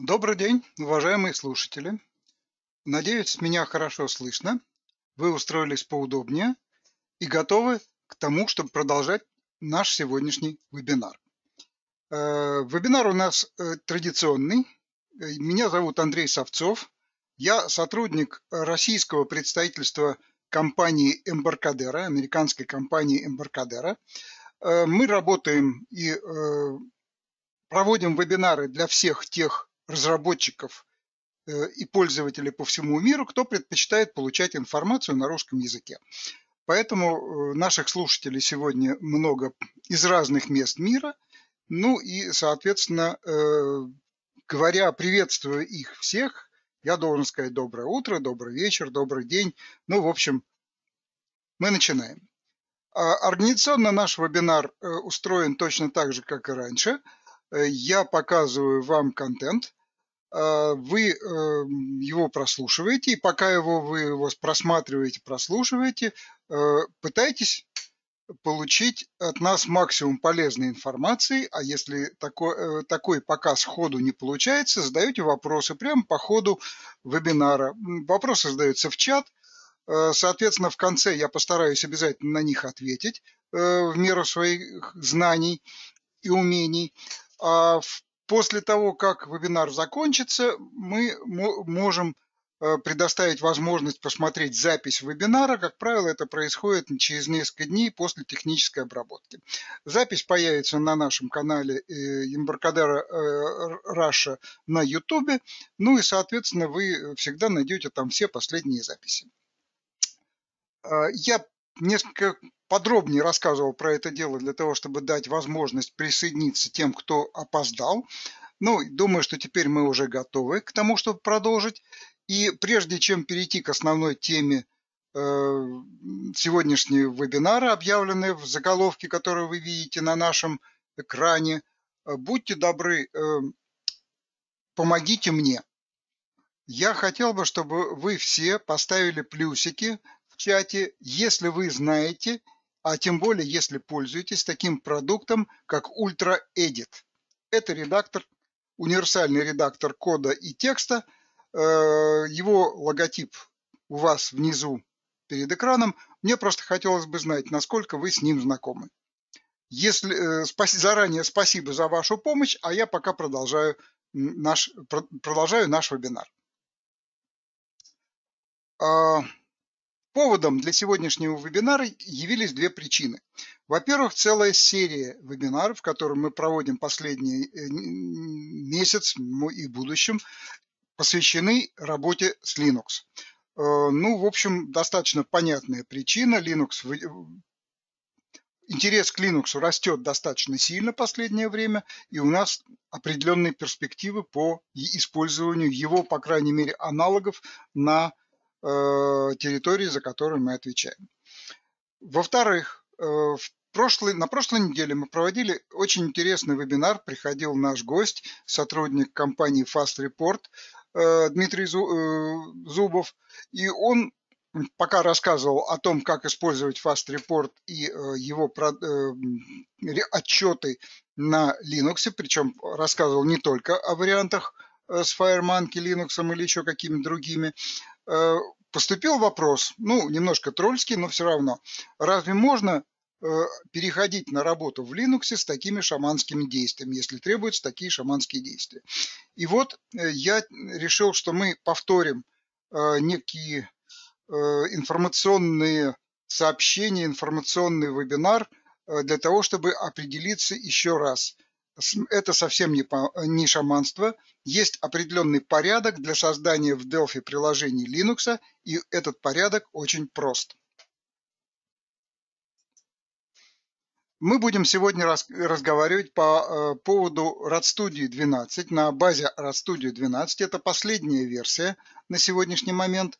Добрый день, уважаемые слушатели. Надеюсь, меня хорошо слышно. Вы устроились поудобнее и готовы к тому, чтобы продолжать наш сегодняшний вебинар. Э, вебинар у нас э, традиционный. Э, меня зовут Андрей Савцов. Я сотрудник российского представительства компании Embarcadero, американской компании Embarcadero. Мы работаем и проводим вебинары для всех тех разработчиков э, и пользователей по всему миру, кто предпочитает получать информацию на русском языке. Поэтому э, наших слушателей сегодня много из разных мест мира. Ну и, соответственно, э, говоря, приветствую их всех, я должен сказать доброе утро, добрый вечер, добрый день. Ну, в общем, мы начинаем. А организационно наш вебинар устроен точно так же, как и раньше – я показываю вам контент, э, вы эм, его прослушиваете, и пока его вы его просматриваете, прослушиваете, э, пытайтесь получить от нас максимум полезной информации, а если такой, такой показ ходу не получается, задаете вопросы прямо по ходу вебинара. Вопросы задаются в чат, соответственно, в конце я постараюсь обязательно на них ответить в меру своих знаний и умений. А после того, как вебинар закончится, мы можем э, предоставить возможность посмотреть запись вебинара. Как правило, это происходит через несколько дней после технической обработки. Запись появится на нашем канале Embarcadero э, Russia на YouTube. Ну и, соответственно, вы всегда найдете там все последние записи. А, я несколько подробнее рассказывал про это дело для того, чтобы дать возможность присоединиться тем, кто опоздал. Ну, думаю, что теперь мы уже готовы к тому, чтобы продолжить. И прежде чем перейти к основной теме э, сегодняшнего вебинара, объявленной в заголовке, которую вы видите на нашем экране, э, будьте добры, э, помогите мне. Я хотел бы, чтобы вы все поставили плюсики чате, если вы знаете, а тем более, если пользуетесь таким продуктом, как Ultra Edit. Это редактор, универсальный редактор кода и текста. Э, его логотип у вас внизу перед экраном. Мне просто хотелось бы знать, насколько вы с ним знакомы. Если, э, заранее спасибо за вашу помощь, а я пока продолжаю наш, продолжаю наш вебинар. Поводом для сегодняшнего вебинара явились две причины. Во-первых, целая серия вебинаров, которые мы проводим последний э, месяц и в будущем, посвящены работе с Linux. Э, ну, в общем, достаточно понятная причина. Linux, интерес к Linux растет достаточно сильно в последнее время, и у нас определенные перспективы по использованию его, по крайней мере, аналогов на Э, территории, за которую мы отвечаем. Во-вторых, э, на прошлой неделе мы проводили очень интересный вебинар. Приходил наш гость, сотрудник компании Fast Report э, Дмитрий Зубов. И он пока рассказывал о том, как использовать Fast Report и его отчеты на Linux, причем рассказывал не только о вариантах с FireMonkey, Linux или еще какими-то другими, Э, поступил вопрос, ну, немножко тролльский, но все равно. Разве можно э, переходить на работу в Linux с такими шаманскими действиями, если требуются такие шаманские действия? И вот э, я решил, что мы повторим некие информационные сообщения, информационный вебинар для того, чтобы определиться еще раз, это совсем не, не шаманство. Есть определенный порядок для создания в Delphi приложений Linux, и этот порядок очень прост. Мы будем сегодня разговаривать по э, поводу RadStudio 12 на базе RadStudio 12. Это последняя версия на сегодняшний момент.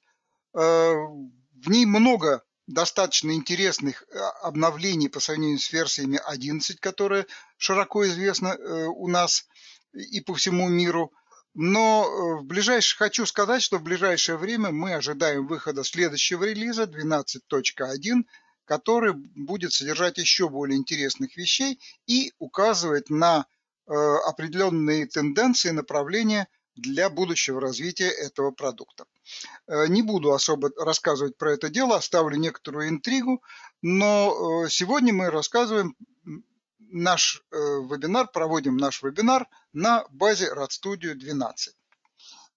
Э, в ней много достаточно интересных э, обновлений по сравнению с версиями 11, которые широко известны э, у нас и по всему миру. Но э, в ближайшее, хочу сказать, что в ближайшее время мы ожидаем выхода следующего релиза 12.1, который будет содержать еще более интересных вещей и указывать на определенные тенденции, направления для будущего развития этого продукта. Э, не буду особо рассказывать про это дело, оставлю некоторую интригу, но э, сегодня мы рассказываем наш э, вебинар, проводим наш вебинар на базе RadStudio 12.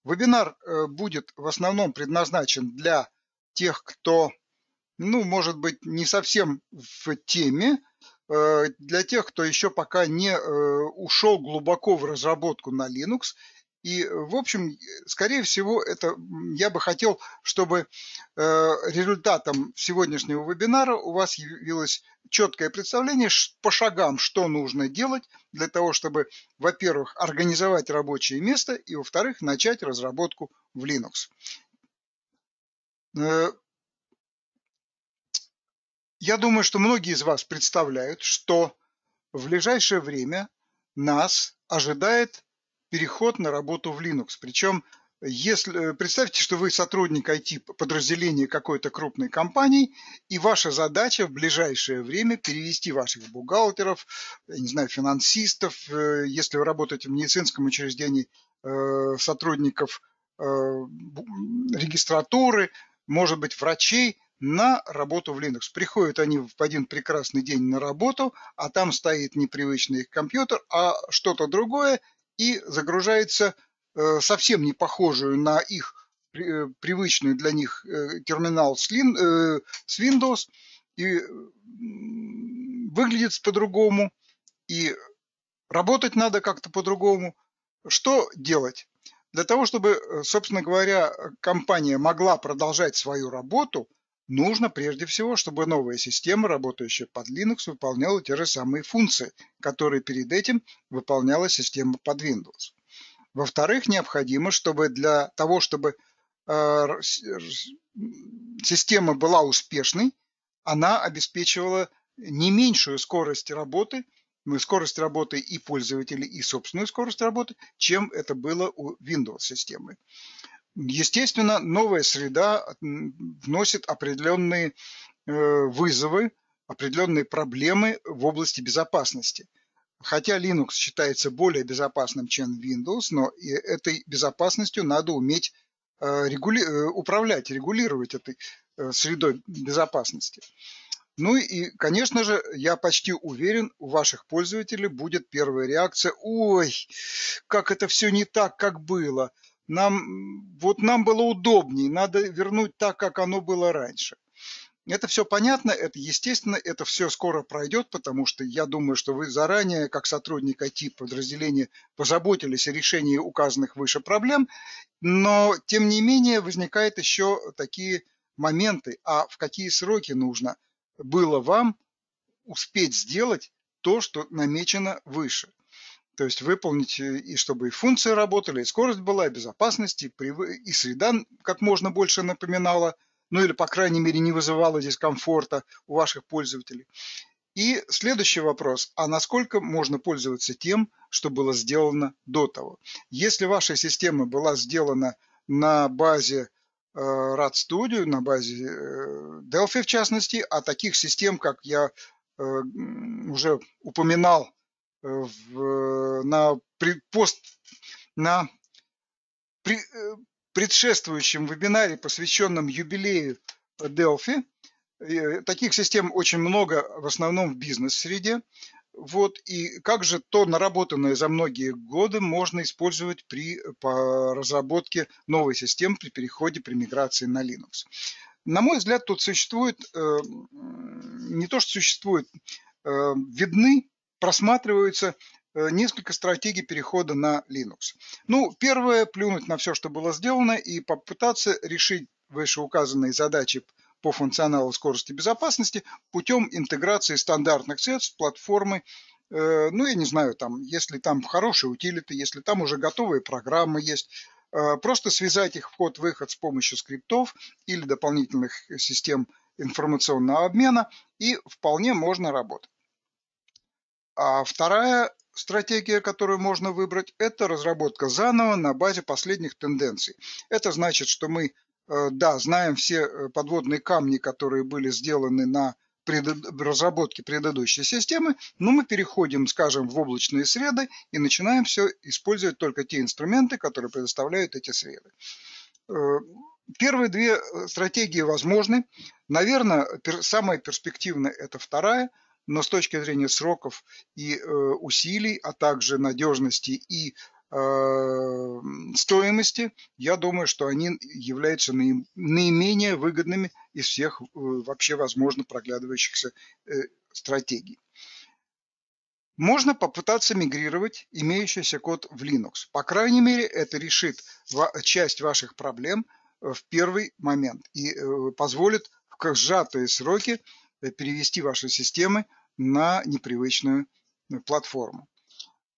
Вебинар будет в основном предназначен для тех, кто, ну, может быть, не совсем в теме, для тех, кто еще пока не ушел глубоко в разработку на Linux и, в общем, скорее всего, это я бы хотел, чтобы э, результатом сегодняшнего вебинара у вас явилось четкое представление по шагам, что нужно делать для того, чтобы, во-первых, организовать рабочее место и, во-вторых, начать разработку в Linux. Э, я думаю, что многие из вас представляют, что в ближайшее время нас ожидает переход на работу в Linux. Причем, если, э, представьте, что вы сотрудник IT-подразделения какой-то крупной компании, и ваша задача в ближайшее время перевести ваших бухгалтеров, я не знаю, финансистов, э, если вы работаете в медицинском учреждении, э, сотрудников регистратуры, может быть, врачей, на работу в Linux. Приходят они в один прекрасный день на работу, а там стоит непривычный их компьютер, а что-то другое, и загружается э, совсем не похожую на их э, привычную для них э, терминал с Windows и выглядит по-другому, и работать надо как-то по-другому. Что делать? Для того, чтобы, собственно говоря, компания могла продолжать свою работу, нужно прежде всего, чтобы новая система, работающая под Linux, выполняла те же самые функции, которые перед этим выполняла система под Windows. Во-вторых, необходимо, чтобы для того, чтобы э, система была успешной, она обеспечивала не меньшую скорость работы, скорость работы и пользователей, и собственную скорость работы, чем это было у Windows-системы. Естественно, новая среда вносит определенные э, вызовы, определенные проблемы в области безопасности. Хотя Linux считается более безопасным, чем Windows, но и этой безопасностью надо уметь э, регули... Э, управлять, регулировать этой средой безопасности. Ну и, конечно же, я почти уверен, у ваших пользователей будет первая реакция «Ой, как это все не так, как было!» Нам, вот нам было удобнее, надо вернуть так, как оно было раньше. Это все понятно, это естественно, это все скоро пройдет, потому что я думаю, что вы заранее, как сотрудник IT-подразделения, позаботились о решении указанных выше проблем, но тем не менее возникают еще такие моменты, а в какие сроки нужно было вам успеть сделать то, что намечено выше. То есть выполнить, э, и чтобы и функции работали, и скорость была, и безопасность, и, и среда как можно больше напоминала, ну или, по крайней мере, не вызывала дискомфорта у ваших пользователей. И следующий вопрос, а насколько можно пользоваться тем, что было сделано до того? Если ваша система была сделана на базе э, RAD Studio, на базе э, Delphi в частности, а таких систем, как я уже упоминал в, на, пост, на при, э, предшествующем вебинаре, посвященном юбилею Delphi. Э, таких систем очень много, в основном в бизнес-среде. Вот, и как же то наработанное за многие годы можно использовать при по разработке новой системы при переходе, при миграции на Linux. На мой взгляд, тут существует, э, не то что существует, э, видны просматриваются э, несколько стратегий перехода на Linux. Ну, первое, плюнуть на все, что было сделано, и попытаться решить вышеуказанные задачи по функционалу скорости безопасности путем интеграции стандартных средств платформы э, ну, я не знаю, там, если там хорошие утилиты, если там уже готовые программы есть, э, просто связать их вход-выход с помощью скриптов или дополнительных систем информационного обмена, и вполне можно работать. А вторая стратегия, которую можно выбрать, это разработка заново на базе последних тенденций. Это значит, что мы, э, да, знаем все э, подводные камни, которые были сделаны на разработке предыдущей системы, но мы переходим, скажем, в облачные среды и начинаем все использовать только те инструменты, которые предоставляют эти среды. Э, первые две стратегии возможны. Наверное, самая перспективная – это вторая, но с точки зрения сроков и усилий, а также надежности и Э, стоимости, я думаю, что они являются наименее выгодными из всех э, вообще возможно проглядывающихся э, стратегий. Можно попытаться мигрировать имеющийся код в Linux. По крайней мере, это решит часть ваших проблем в первый момент и позволит в сжатые сроки перевести ваши системы на непривычную платформу.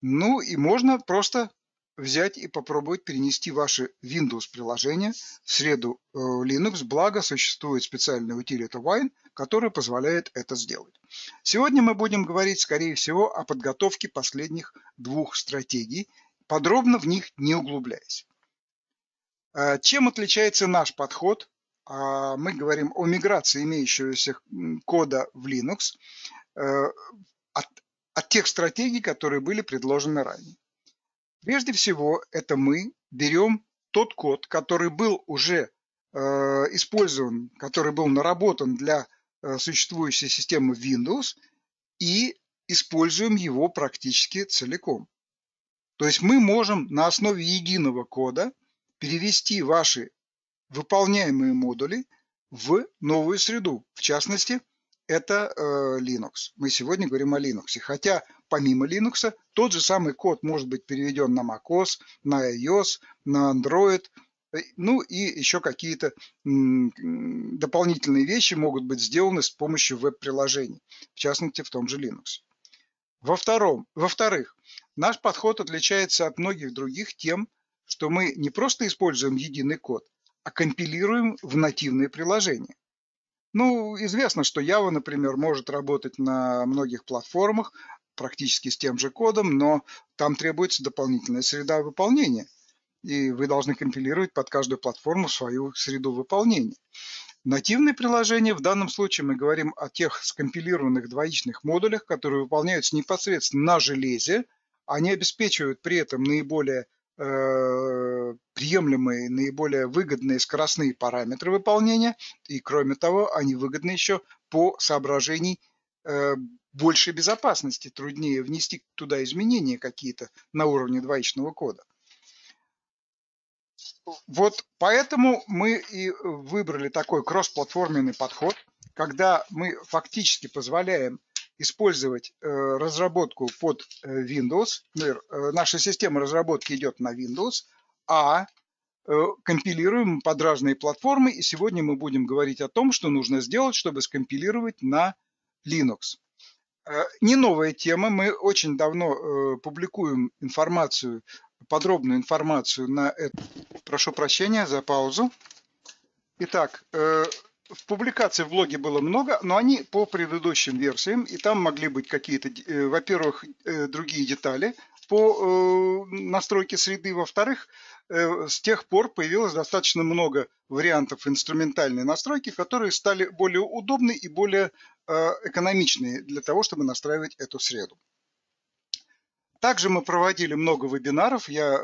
Ну и можно просто взять и попробовать перенести ваши Windows приложения в среду э, Linux, благо существует специальный утилита Wine, который позволяет это сделать. Сегодня мы будем говорить, скорее всего, о подготовке последних двух стратегий, подробно в них не углубляясь. Э, чем отличается наш подход? А, мы говорим о миграции имеющегося кода в Linux э, от, от тех стратегий, которые были предложены ранее. Прежде всего, это мы берем тот код, который был уже э, использован, который был наработан для э, существующей системы Windows и используем его практически целиком. То есть мы можем на основе единого кода перевести ваши выполняемые модули в новую среду. В частности, это э, Linux. Мы сегодня говорим о Linux. Хотя помимо Linux тот же самый код может быть переведен на macOS, на iOS, на Android, э, ну и еще какие-то дополнительные вещи могут быть сделаны с помощью веб-приложений, в частности в том же Linux. Во втором, во-вторых, наш подход отличается от многих других тем, что мы не просто используем единый код, а компилируем в нативные приложения. Ну, известно, что Java, например, может работать на многих платформах практически с тем же кодом, но там требуется дополнительная среда выполнения. И вы должны компилировать под каждую платформу свою среду выполнения. Нативные приложения, в данном случае мы говорим о тех скомпилированных двоичных модулях, которые выполняются непосредственно на железе. Они обеспечивают при этом наиболее приемлемые, наиболее выгодные скоростные параметры выполнения, и кроме того, они выгодны еще по соображений э, большей безопасности, труднее внести туда изменения какие-то на уровне двоичного кода. Вот поэтому мы и выбрали такой кроссплатформенный подход, когда мы фактически позволяем использовать э, разработку под э, Windows, например, э, наша система разработки идет на Windows, а компилируем под разные платформы, и сегодня мы будем говорить о том, что нужно сделать, чтобы скомпилировать на Linux. Не новая тема, мы очень давно публикуем информацию, подробную информацию на это. Прошу прощения за паузу. Итак, в публикаций в блоге было много, но они по предыдущим версиям, и там могли быть какие-то, э, во-первых, э, другие детали по э, настройке среды, во-вторых, с тех пор появилось достаточно много вариантов инструментальной настройки, которые стали более удобны и более экономичные для того, чтобы настраивать эту среду. Также мы проводили много вебинаров, я,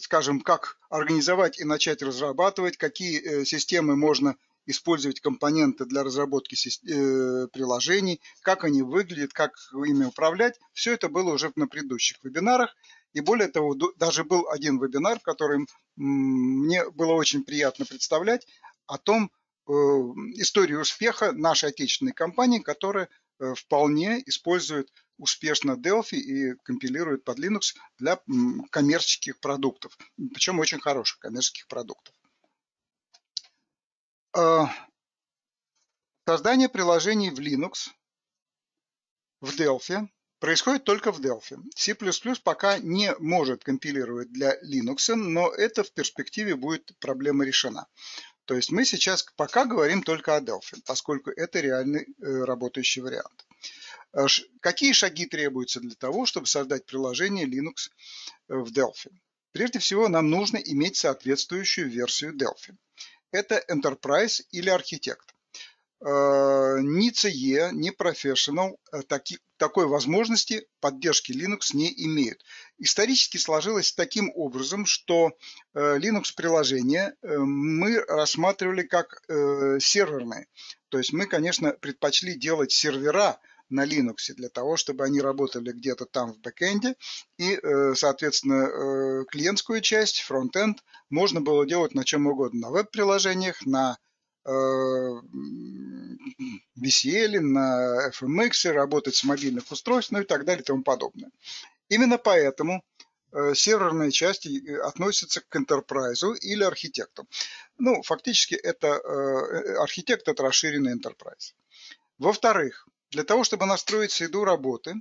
скажем, как организовать и начать разрабатывать, какие системы можно использовать компоненты для разработки э, приложений, как они выглядят, как ими управлять. Все это было уже на предыдущих вебинарах. И более того, даже был один вебинар, который мне было очень приятно представлять о том, э, истории успеха нашей отечественной компании, которая э, вполне использует успешно Delphi и компилирует под Linux для коммерческих продуктов, причем очень хороших коммерческих продуктов. А, создание приложений в Linux в Delphi происходит только в Delphi. C++ пока не может компилировать для Linux, но это в перспективе будет проблема решена. То есть мы сейчас пока говорим только о Delphi, поскольку это реальный э, работающий вариант. А какие шаги требуются для того, чтобы создать приложение Linux э, в Delphi? Прежде всего, нам нужно иметь соответствующую версию Delphi это Enterprise или Architect. ни CE, ни Professional таки, такой возможности поддержки Linux не имеют. Исторически сложилось таким образом, что Linux приложения мы рассматривали как серверные. То есть мы, конечно, предпочли делать сервера, на Linux для того, чтобы они работали где-то там в бэкэнде и, э, соответственно, э, клиентскую часть, фронтенд можно было делать на чем угодно, на веб-приложениях, на VCL, э, на FMX, работать с мобильных устройств, ну и так далее и тому подобное. Именно поэтому серверная часть относится к enterprise или архитекту. Ну, фактически это архитект – это расширенный enterprise. Во-вторых, для того, чтобы настроить среду работы,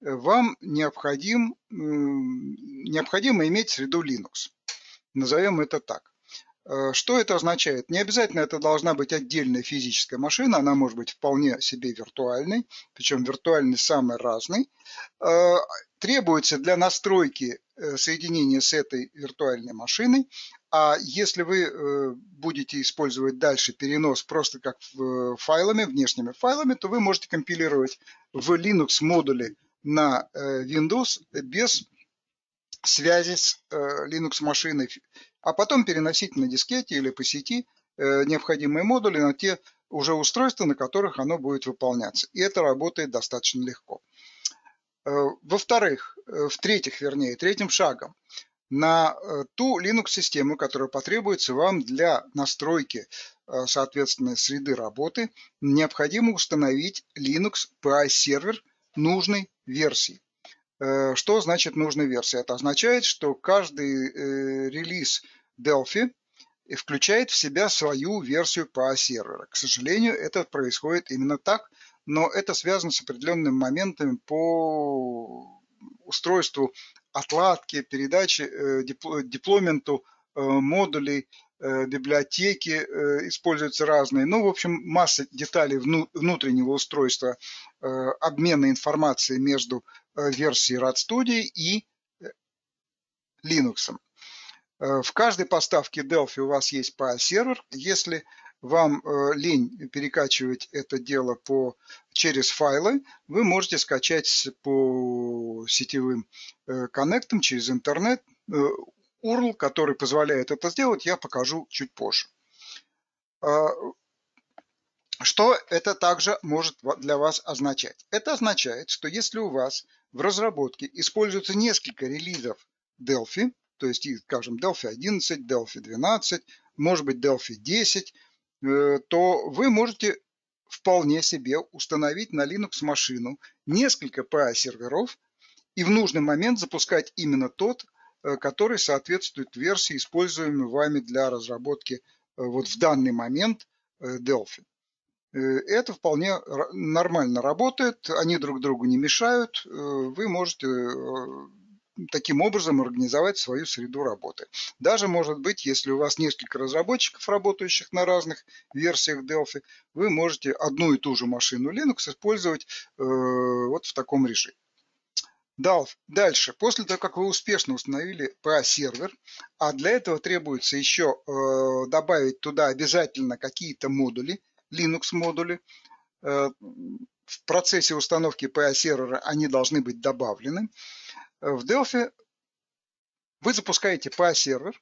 э, вам необходим, необходимо иметь среду Linux. Назовем это так. Э, что это означает? Не обязательно это должна быть отдельная физическая машина, она может быть вполне себе виртуальной, причем виртуальный самый разный. Э, требуется для настройки соединения с этой виртуальной машиной а если вы э, будете использовать дальше перенос просто как файлами, внешними файлами, то вы можете компилировать в Linux модуле на э, Windows без связи с э, Linux машиной, а потом переносить на дискете или по сети необходимые модули на те уже устройства, на которых оно будет выполняться. И это работает достаточно легко. Во-вторых, в-третьих, вернее, третьим шагом – на э, ту Linux-систему, которая потребуется вам для настройки, э, соответственно, среды работы, необходимо установить Linux PI сервер нужной версии. Э, что значит нужная версия? Это означает, что каждый релиз Delphi включает в себя свою версию PI сервера. К сожалению, это происходит именно так, но это связано с определенными моментами по устройству отладки, передачи, э, деплойменту э, модулей, э, библиотеки используются разные. Ну, в общем, масса деталей внутреннего устройства обмена информацией между версией RAD и Linux. В каждой поставке Delphi у вас есть PA-сервер. Если вам э, лень перекачивать это дело по, через файлы, вы можете скачать по сетевым э, коннектам через интернет URL, э, который позволяет это сделать, я покажу чуть позже. А, что это также может для вас означать? Это означает, что если у вас в разработке используется несколько релизов Delphi, то есть, скажем, Delphi 11, Delphi 12, может быть Delphi 10, Э, то вы можете вполне себе установить на Linux машину несколько PA-серверов и в нужный момент запускать именно тот, э, который соответствует версии, используемой вами для разработки э, вот в данный момент Delphi. Это вполне нормально работает, они друг другу не мешают, вы можете таким образом организовать свою среду работы. Даже, может быть, если у вас несколько разработчиков, работающих на разных версиях Delphi, вы можете одну и ту же машину Linux использовать э, вот в таком режиме. Дальше, после того, как вы успешно установили PA-сервер, а для этого требуется еще э, добавить туда обязательно какие-то модули, Linux-модули, э, в процессе установки PA-сервера они должны быть добавлены. В Delphi. Вы запускаете PA-сервер,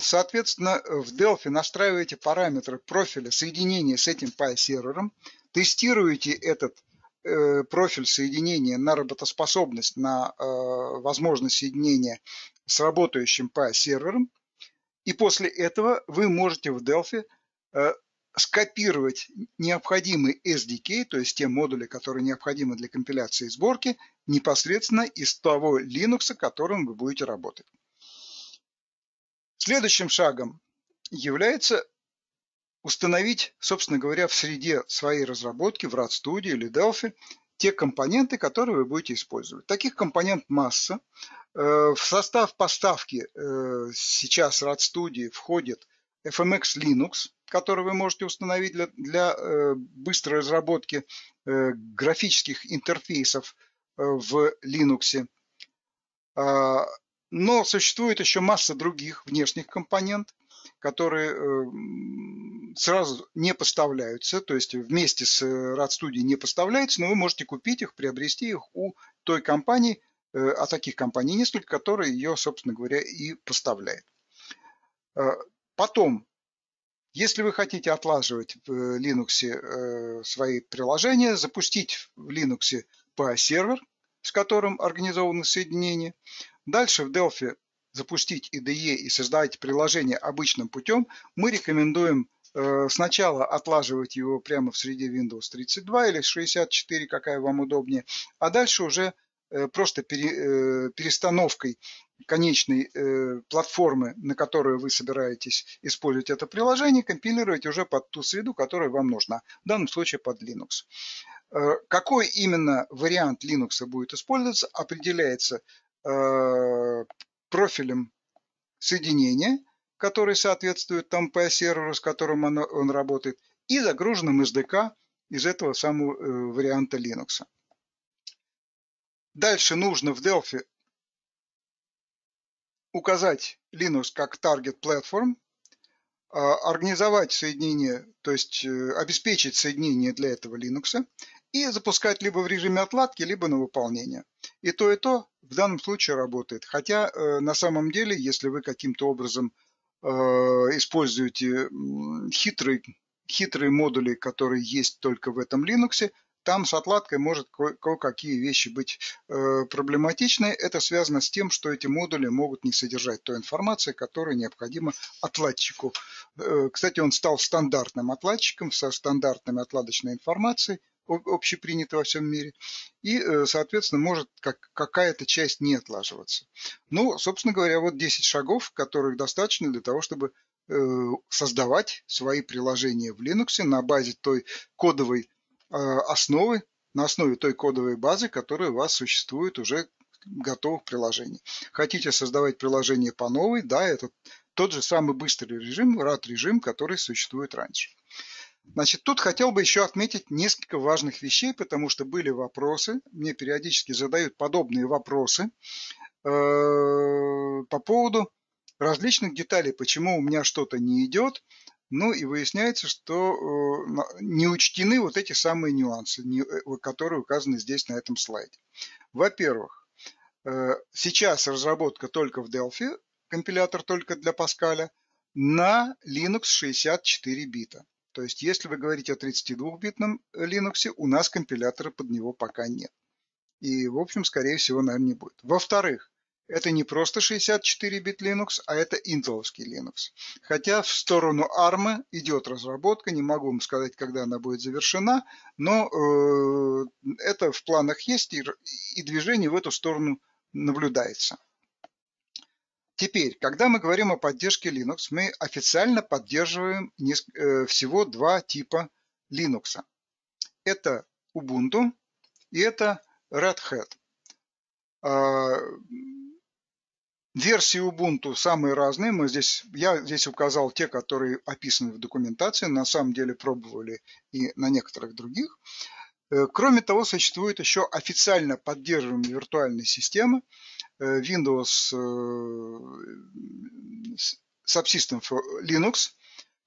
соответственно, в Delphi настраиваете параметры профиля соединения с этим PA-сервером, тестируете этот э, профиль соединения на работоспособность, на э, возможность соединения с работающим PA-сервером, и после этого вы можете в Delphi э, скопировать необходимый SDK, то есть те модули, которые необходимы для компиляции и сборки, непосредственно из того Linux, которым вы будете работать. Следующим шагом является установить, собственно говоря, в среде своей разработки, в RAD Studio или Delphi, те компоненты, которые вы будете использовать. Таких компонент масса. Э, в состав поставки э, сейчас RAD Studio входит FMX Linux, который вы можете установить для, для э, быстрой разработки э, графических интерфейсов э, в Linux. А, но существует еще масса других внешних компонент, которые сразу не поставляются, то есть вместе с RAD Studio не поставляются, но вы можете купить их, приобрести их у той компании, а таких компаний несколько, которые ее, собственно говоря, и поставляет. Потом, если вы хотите отлаживать в Linux свои приложения, запустить в Linux PA-сервер, с которым организованы соединения. Дальше в Delphi запустить IDE и создать приложение обычным путем, мы рекомендуем э, сначала отлаживать его прямо в среде Windows 32 или 64, какая вам удобнее, а дальше уже э, просто пере, э, перестановкой конечной платформы, на которую вы собираетесь использовать это приложение, компилировать уже под ту среду, которая вам нужна, в данном случае под Linux. Какой именно вариант Linux будет использоваться, определяется профилем соединения, который соответствует там по серверу, с которым он, он работает, и загруженным SDK из этого самого э, варианта Linux. Дальше нужно в Delphi указать Linux как Target Platform, а, организовать соединение, то есть э, обеспечить соединение для этого Linux и запускать либо в режиме отладки, либо на выполнение. И то, и то в данном случае работает. Хотя э, на самом деле, если вы каким-то образом э, используете хитрые, хитрые модули, которые есть только в этом Linux, там с отладкой может кое-какие вещи быть э, проблематичны. Это связано с тем, что эти модули могут не содержать той информации, которая необходима отладчику. Э, кстати, он стал стандартным отладчиком со стандартной отладочной информацией, общепринято во всем мире, и, э, соответственно, может как, какая-то часть не отлаживаться. Ну, собственно говоря, вот 10 шагов, которых достаточно для того, чтобы создавать свои приложения в Linux на базе той кодовой основы, на основе той кодовой базы, которая у вас существует уже готовых приложений. Хотите создавать приложение по новой, да, это тот же самый быстрый режим, RAD режим, который существует раньше. Значит, тут хотел бы еще отметить несколько важных вещей, потому что были вопросы, мне периодически задают подобные вопросы э, по поводу различных деталей, почему у меня что-то не идет, ну и выясняется, что э, не учтены вот эти самые нюансы, э, которые указаны здесь на этом слайде. Во-первых, сейчас разработка только в Delphi, компилятор только для Паскаля, на Linux 64 бита. То есть, если вы говорите о 32-битном Linux, у нас компилятора под него пока нет. И, в общем, скорее всего, наверное, не будет. Во-вторых, это не просто 64-бит Linux, а это интеловский Linux. Хотя в сторону ARM идет разработка, не могу вам сказать, когда она будет завершена, но э, это в планах есть и, и движение в эту сторону наблюдается. Теперь, когда мы говорим о поддержке Linux, мы официально поддерживаем э, всего два типа Linux. Это Ubuntu и это Red Hat. Версии Ubuntu самые разные. Мы здесь, я здесь указал те, которые описаны в документации. На самом деле пробовали и на некоторых других. Э, кроме того, существует еще официально поддерживаемая виртуальная система э, Windows э, Subsystem for Linux,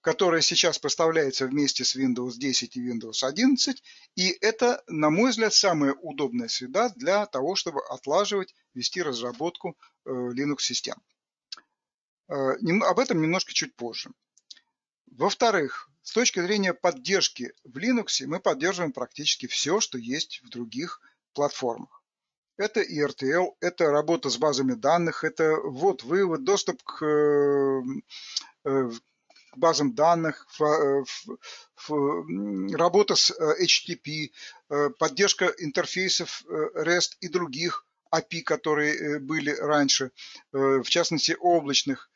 которая сейчас поставляется вместе с Windows 10 и Windows 11. И это, на мой взгляд, самая удобная среда для того, чтобы отлаживать, вести разработку Linux-систем. Об этом немножко чуть позже. Во-вторых, с точки зрения поддержки в Linux мы поддерживаем практически все, что есть в других платформах. Это ERTL, это работа с базами данных, это ввод, вывод, доступ к э, э, базам данных, э, работа с HTTP, поддержка интерфейсов REST и других API, которые были раньше, в частности облачных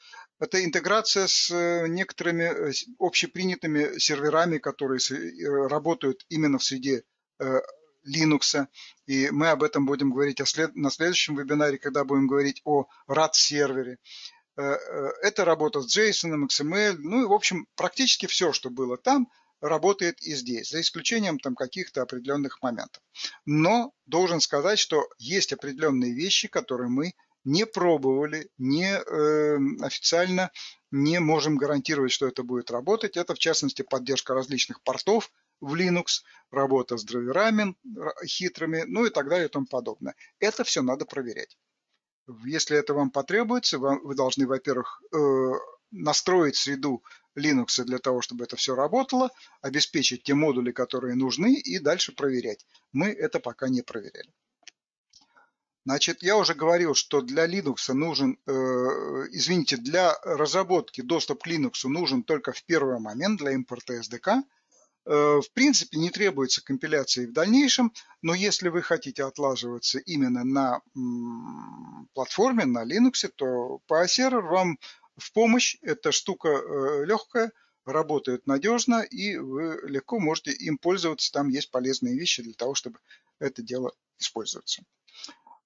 это интеграция с э, некоторыми э, общепринятыми серверами, которые э, работают именно в среде Linux. И мы об этом будем говорить на следующем вебинаре, когда будем говорить о RAD-сервере. Это работа с JSON, XML, ну и, в общем, практически все, что было там, работает и здесь, за исключением там каких-то определенных моментов. Но должен сказать, что есть определенные вещи, которые мы не пробовали, не э, официально не можем гарантировать, что это будет работать. Это, в частности, поддержка различных портов в Linux, работа с драйверами хитрыми, ну и так далее и тому подобное. Это все надо проверять. Если это вам потребуется, вы должны, во-первых, э, настроить среду Linux для того, чтобы это все работало, обеспечить те модули, которые нужны, и дальше проверять. Мы это пока не проверяли. Значит, я уже говорил, что для Linux нужен, э, извините, для разработки доступ к Linux нужен только в первый момент для импорта SDK. Э, в принципе, не требуется компиляции в дальнейшем, но если вы хотите отлаживаться именно на платформе, на Linux, то PyServer вам в помощь. Эта штука э, легкая, работает надежно, и вы легко можете им пользоваться. Там есть полезные вещи для того, чтобы это дело использоваться.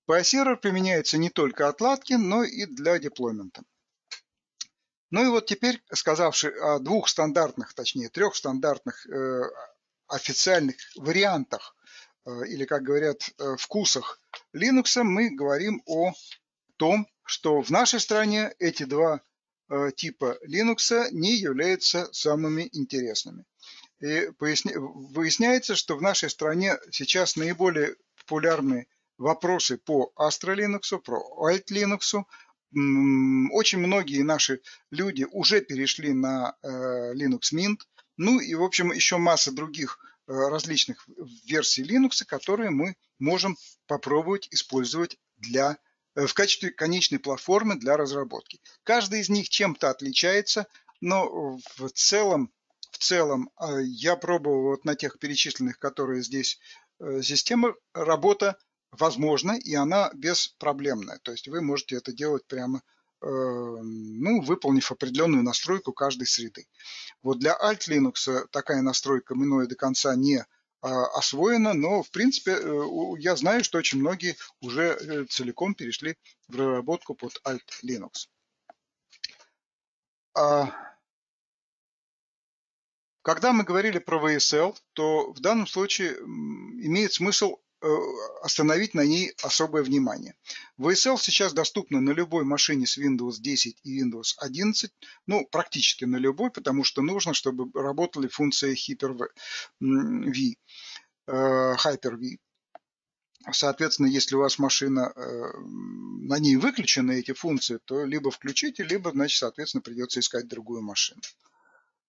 PyServer применяется не только отладки, но и для деплоймента. Ну и вот теперь, сказавши о двух стандартных, точнее трех стандартных э, официальных вариантах, э, или, как говорят, э, вкусах Linux, мы говорим о том, что в нашей стране эти два э, типа Linux не являются самыми интересными. И поясня... выясняется, что в нашей стране сейчас наиболее популярные вопросы по Astra Linux, про Alt Linux. Очень многие наши люди уже перешли на э, Linux Mint. Ну и, в общем, еще масса других э, различных версий Linux, которые мы можем попробовать использовать для, э, в качестве конечной платформы для разработки. Каждый из них чем-то отличается, но в целом, в целом я пробовал вот на тех перечисленных, которые здесь система, работа возможно, и она беспроблемная. То есть вы можете это делать прямо, э, ну, выполнив определенную настройку каждой среды. Вот для Alt Linux такая настройка мной до конца не а, освоена, но в принципе э, я знаю, что очень многие уже э, целиком перешли в разработку под Alt Linux. А, когда мы говорили про VSL, то в данном случае имеет смысл Э, остановить на ней особое внимание. VSL сейчас доступна на любой машине с Windows 10 и Windows 11, ну, практически на любой, потому что нужно, чтобы работали функции Hyper-V, э, Hyper-V. Соответственно, если у вас машина, э, на ней выключены эти функции, то либо включите, либо, значит, соответственно, придется искать другую машину.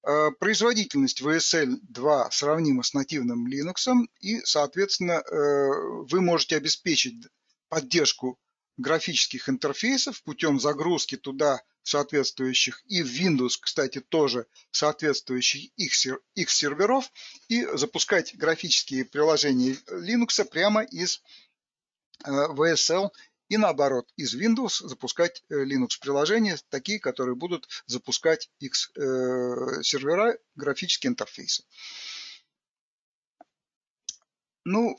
Э, производительность VSL 2 сравнима с нативным Linux, и, соответственно, э, вы можете обеспечить поддержку графических интерфейсов путем загрузки туда соответствующих и в Windows, кстати, тоже соответствующих их, их серверов и запускать графические приложения Linux прямо из VSL э, и наоборот, из Windows запускать э, Linux-приложения, такие, которые будут запускать X э, сервера, графические интерфейсы. Ну,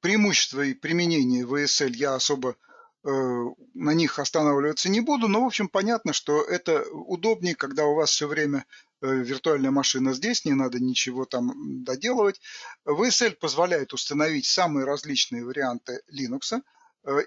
преимущества и применения VSL я особо э, на них останавливаться не буду, но, в общем, понятно, что это удобнее, когда у вас все время виртуальная машина здесь, не надо ничего там доделывать. VSL позволяет установить самые различные варианты Linux,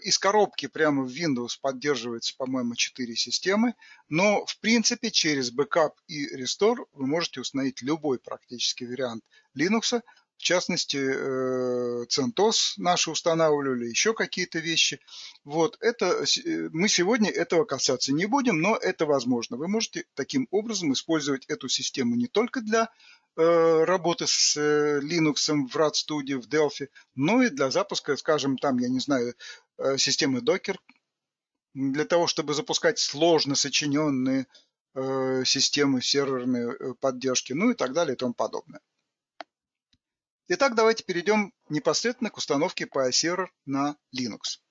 из коробки прямо в Windows поддерживается, по-моему, 4 системы, но в принципе через Backup и Restore вы можете установить любой практически вариант Linux, в частности, э, CentOS наши устанавливали, еще какие-то вещи. Вот, это, э, мы сегодня этого касаться не будем, но это возможно. Вы можете таким образом использовать эту систему не только для Э, работы с Linux в RAD Studio, в Delphi, но и для запуска, скажем, там, я не знаю, системы Docker, для того, чтобы запускать сложно сочиненные системы серверной поддержки, ну и так далее и тому подобное. Итак, давайте перейдем непосредственно к установке PyServer на Linux.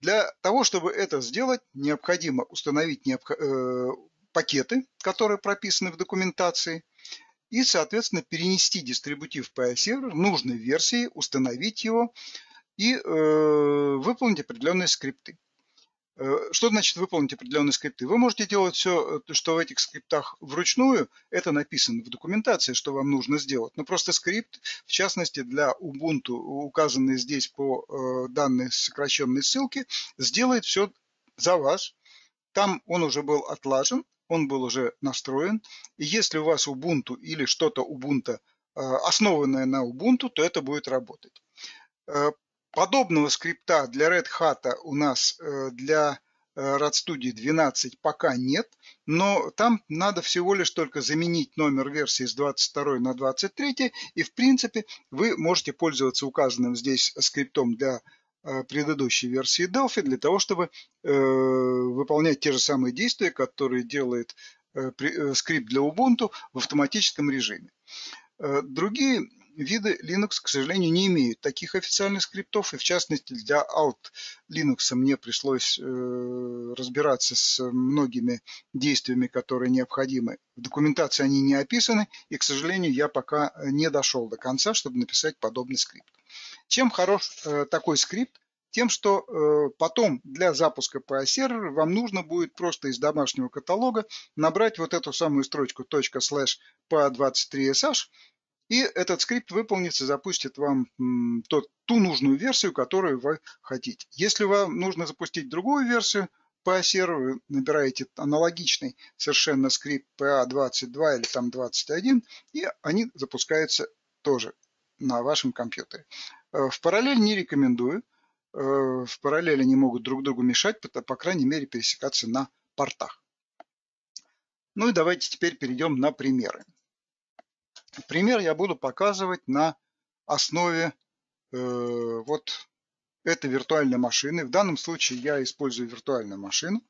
Для того, чтобы это сделать, необходимо установить пакеты, которые прописаны в документации, и, соответственно, перенести дистрибутив PyServer нужной версии, установить его и э, выполнить определенные скрипты. Э, что значит выполнить определенные скрипты? Вы можете делать все, э, что в этих скриптах вручную. Это написано в документации, что вам нужно сделать. Но просто скрипт, в частности для Ubuntu, указанный здесь по э, данной сокращенной ссылке, сделает все за вас. Там он уже был отлажен, он был уже настроен. И если у вас Ubuntu или что-то Ubuntu, основанное на Ubuntu, то это будет работать. Э, подобного скрипта для Red Hat у нас для RAD Studio 12 пока нет, но там надо всего лишь только заменить номер версии с 22 на 23, и в принципе вы можете пользоваться указанным здесь скриптом для Э, предыдущей версии Delphi для того, чтобы э, выполнять те же самые действия, которые делает э, скрипт для Ubuntu в автоматическом режиме. Другие виды Linux, к сожалению, не имеют таких официальных скриптов, и в частности для Alt Linux мне пришлось разбираться с многими действиями, которые необходимы. В документации они не описаны, и, к сожалению, я пока не дошел до конца, чтобы написать подобный скрипт. Чем хорош э, такой скрипт? Тем, что э, потом для запуска PA сервера вам нужно будет просто из домашнего каталога набрать вот эту самую строчку .slash pa23sh, и этот скрипт выполнится, запустит вам тот, ту нужную версию, которую вы хотите. Если вам нужно запустить другую версию, PA сервера, набираете аналогичный совершенно скрипт PA22 или там 21, и они запускаются тоже на вашем компьютере. Э, в параллель не рекомендую. Э, в параллель они могут друг другу мешать, по крайней мере пересекаться на портах. Ну и давайте теперь перейдем на примеры. Пример я буду показывать на основе э, вот этой виртуальной машины. В данном случае я использую виртуальную машину.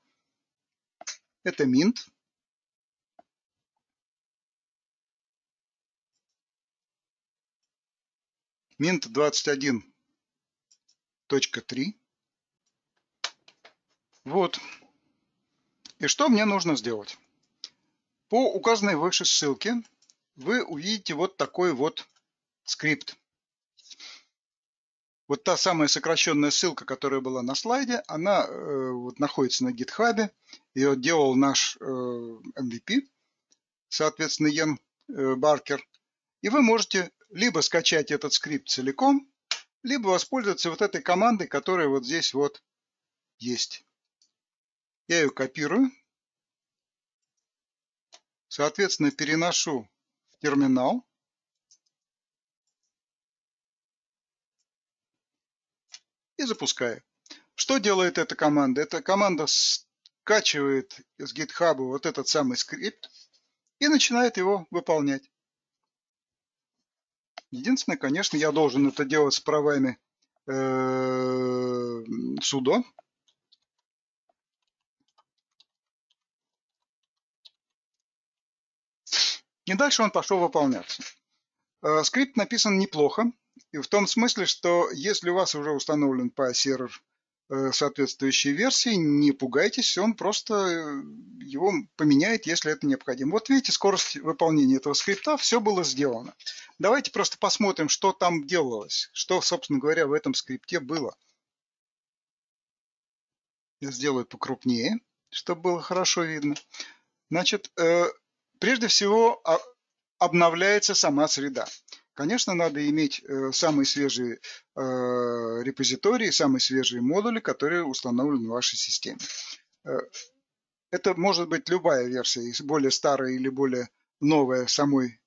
Это Mint. Mint 21.3. Вот. И что мне нужно сделать? По указанной выше ссылке вы увидите вот такой вот скрипт. Вот та самая сокращенная ссылка, которая была на слайде, она э, вот, находится на гитхабе. Ее делал наш э, MVP, соответственно, Йен э, Баркер. И вы можете либо скачать этот скрипт целиком, либо воспользоваться вот этой командой, которая вот здесь вот есть. Я ее копирую. Соответственно, переношу терминал. И запускаю. Что делает эта команда? Эта команда скачивает из GitHub вот этот самый скрипт и начинает его выполнять. Единственное, конечно, я должен это делать с правами э, судо. И дальше он пошел выполняться. Э, скрипт написан неплохо, и в том смысле, что если у вас уже установлен PA-сервер Э, соответствующей версии, не пугайтесь, он просто э, его поменяет, если это необходимо. Вот видите, скорость выполнения этого скрипта, все было сделано. Давайте просто посмотрим, что там делалось, что, собственно говоря, в этом скрипте было. Я сделаю покрупнее, чтобы было хорошо видно. Значит, прежде всего а, обновляется сама среда. Конечно, надо иметь э, самые свежие э, репозитории, самые свежие модули, которые установлены в вашей системе. Э, это может быть любая версия, более старая или более новая самой,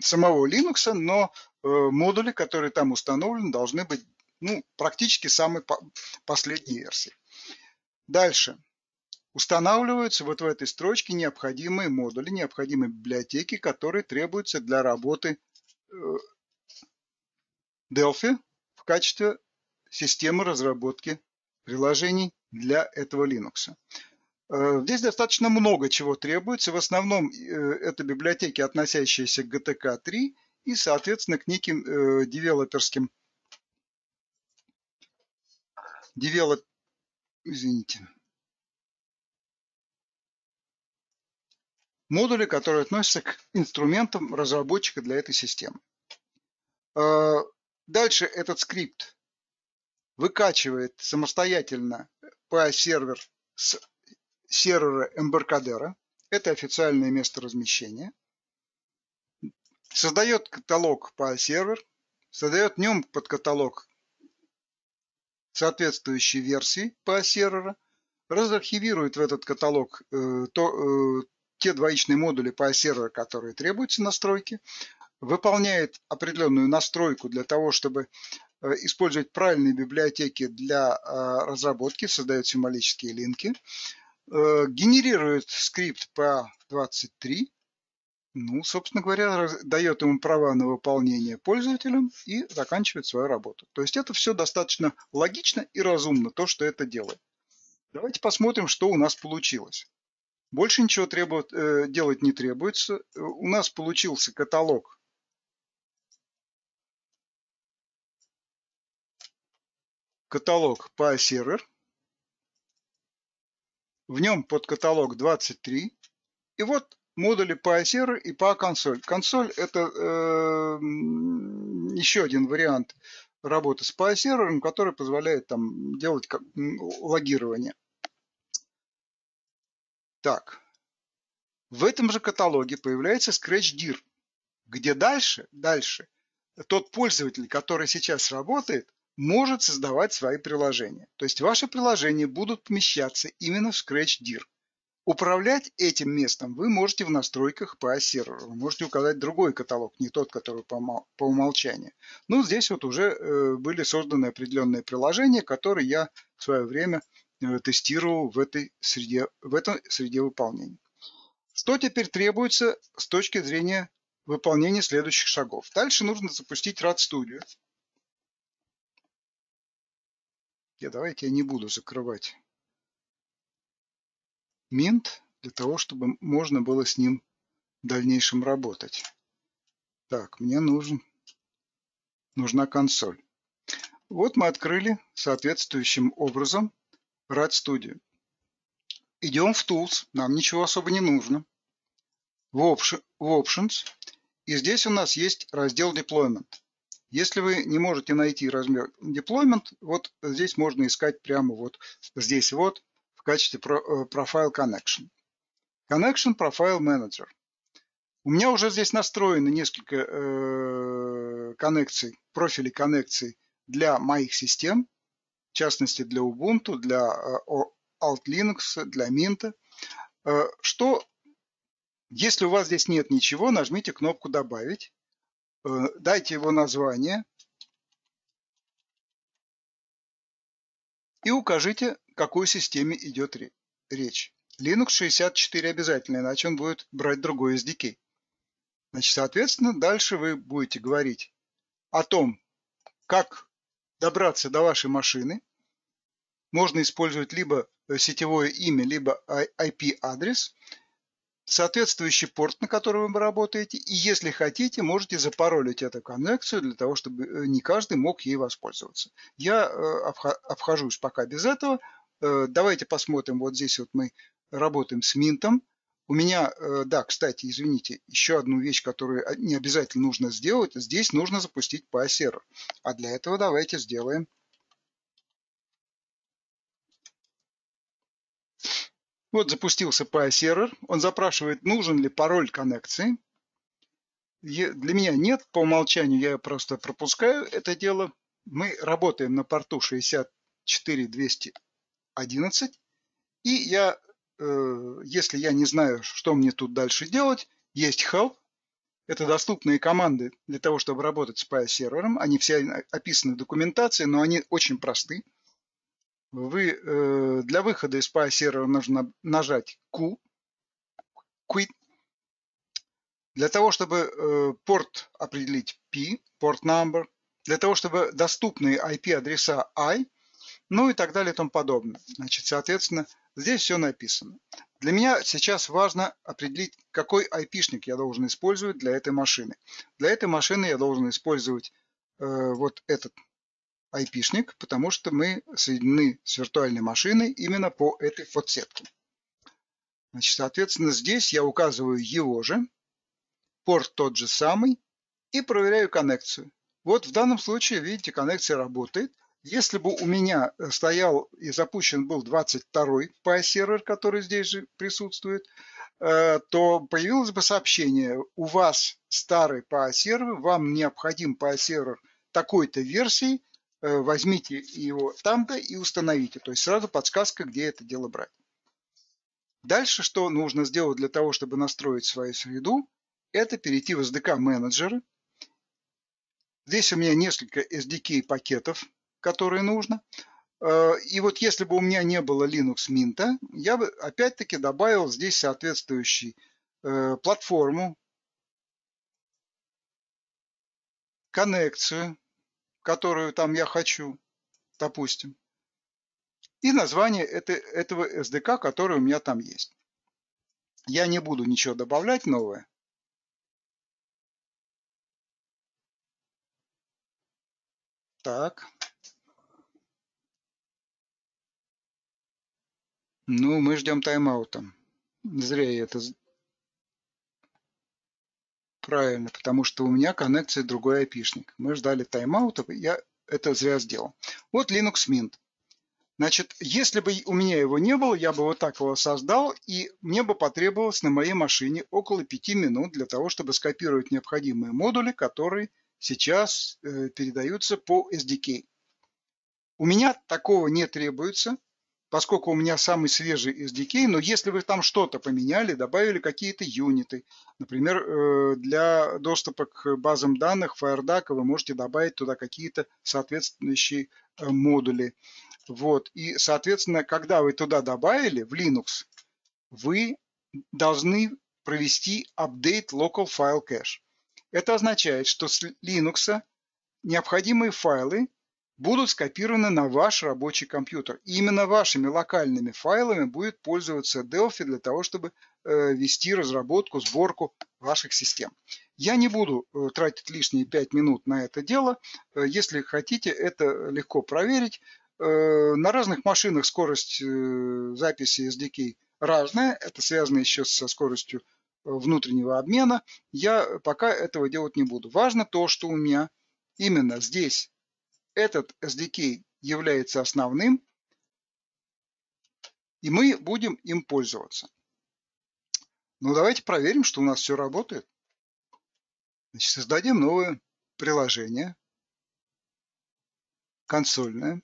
самого Linux, но модули, которые там установлены, должны быть ну, практически самой последней версии. Дальше. Устанавливаются вот в этой строчке необходимые модули, необходимые библиотеки, которые требуются для работы Delphi в качестве системы разработки приложений для этого Linux. Э, здесь достаточно много чего требуется. В основном э, это библиотеки, относящиеся к GTK 3 и, соответственно, к неким э, девелоперским девелоп... извините, модули, которые относятся к инструментам разработчика для этой системы. А, дальше этот скрипт выкачивает самостоятельно PA-сервер с сервера Embarcadero. Это официальное место размещения. Создает каталог PA-сервер, создает в нем под каталог соответствующей версии PA-сервера, разархивирует в этот каталог э, то, э, те двоичные модули PI-сервера, которые требуются настройки, выполняет определенную настройку для того, чтобы э, использовать правильные библиотеки для э, разработки, создает символические линки, э, генерирует скрипт PA23, ну, собственно говоря, дает ему права на выполнение пользователям и заканчивает свою работу. То есть это все достаточно логично и разумно, то, что это делает. Давайте посмотрим, что у нас получилось. Больше ничего требует, э, делать не требуется. У нас получился каталог каталог PyServer. В нем под каталог 23. И вот модули PyServer и PyConsole. Консоль это э, еще один вариант работы с PyServer, который позволяет там делать как, логирование. Так, в этом же каталоге появляется ScratchDir, где дальше, дальше тот пользователь, который сейчас работает, может создавать свои приложения. То есть ваши приложения будут помещаться именно в ScratchDir. Управлять этим местом вы можете в настройках по серверу. Вы можете указать другой каталог, не тот, который по умолчанию. Но здесь вот уже э, были созданы определенные приложения, которые я в свое время тестировал в этой среде, в этой среде выполнения. Что теперь требуется с точки зрения выполнения следующих шагов? Дальше нужно запустить RAD Studio. Я, давайте я не буду закрывать Mint для того, чтобы можно было с ним в дальнейшем работать. Так, мне нужен, нужна консоль. Вот мы открыли соответствующим образом RAD Studio. Идем в Tools, нам ничего особо не нужно. В, Options, и здесь у нас есть раздел Deployment. Если вы не можете найти размер deployment, вот здесь можно искать прямо вот здесь вот в качестве э, Profile Connection. Connection Profile Manager. У меня уже здесь настроены несколько э, коннекций, профилей коннекций для моих систем, в частности для Ubuntu, для э, Alt Linux, для Mint. Э, что, если у вас здесь нет ничего, нажмите кнопку «Добавить». Э, дайте его название и укажите, какой системе идет речь. Linux 64 обязательно, иначе он будет брать другой SDK. Значит, соответственно, дальше вы будете говорить о том, как добраться до вашей машины. Можно использовать либо сетевое имя, либо IP-адрес соответствующий порт, на котором вы работаете, и если хотите, можете запаролить эту коннекцию для того, чтобы э, не каждый мог ей воспользоваться. Я э, обхожусь пока без этого. Э, давайте посмотрим, вот здесь вот мы работаем с Минтом. У меня, да, кстати, извините, еще одну вещь, которую не обязательно нужно сделать. Здесь нужно запустить PyServer. А для этого давайте сделаем Вот запустился PI-сервер, он запрашивает, нужен ли пароль коннекции. Для меня нет, по умолчанию я просто пропускаю это дело. Мы работаем на порту 64211. И я, э, если я не знаю, что мне тут дальше делать, есть help. Это доступные команды для того, чтобы работать с PI-сервером. Они все описаны в документации, но они очень просты вы э, для выхода из PI сервера нужно нажать Q, quit. Для того, чтобы э, порт определить P, порт number, для того, чтобы доступные IP-адреса I, ну и так далее и тому подобное. Значит, соответственно, здесь все написано. Для меня сейчас важно определить, какой IP-шник я должен использовать для этой машины. Для этой машины я должен использовать э, вот этот айпишник, потому что мы соединены с виртуальной машиной именно по этой подсетке. Значит, соответственно, здесь я указываю его же, порт тот же самый и проверяю коннекцию. Вот в данном случае, видите, коннекция работает. Если бы у меня стоял и запущен был 22-й PI-сервер, который здесь же присутствует, э, то появилось бы сообщение, у вас старый PI-сервер, вам необходим PI-сервер такой-то версии, э, возьмите его там-то и установите. То есть сразу подсказка, где это дело брать. Дальше, что нужно сделать для того, чтобы настроить свою среду, это перейти в SDK менеджеры. Здесь у меня несколько SDK пакетов, которые нужно. Э, и вот если бы у меня не было Linux Mint, я бы опять-таки добавил здесь соответствующий э, платформу, коннекцию, которую там я хочу, допустим, и название этого SDK, который у меня там есть. Я не буду ничего добавлять новое. Так. Ну, мы ждем тайм-аута. Зря я это... Правильно, потому что у меня коннекция другой айпишник. Мы ждали тайм-аута, я это зря сделал. Вот Linux Mint. Значит, если бы у меня его не было, я бы вот так его создал, и мне бы потребовалось на моей машине около 5 минут для того, чтобы скопировать необходимые модули, которые сейчас э, передаются по SDK. У меня такого не требуется, поскольку у меня самый свежий SDK, но если вы там что-то поменяли, добавили какие-то юниты, например, э, для доступа к базам данных FireDAC вы можете добавить туда какие-то соответствующие э, модули. Вот. И, соответственно, когда вы туда добавили, в Linux, вы должны провести update local file cache. Это означает, что с Linux необходимые файлы будут скопированы на ваш рабочий компьютер. И именно вашими локальными файлами будет пользоваться Delphi для того, чтобы э, вести разработку, сборку ваших систем. Я не буду э, тратить лишние 5 минут на это дело. Э, если хотите, это легко проверить. На разных машинах скорость записи SDK разная. Это связано еще со скоростью внутреннего обмена. Я пока этого делать не буду. Важно то, что у меня именно здесь этот SDK является основным, и мы будем им пользоваться. Ну, давайте проверим, что у нас все работает. Значит, создадим новое приложение, консольное.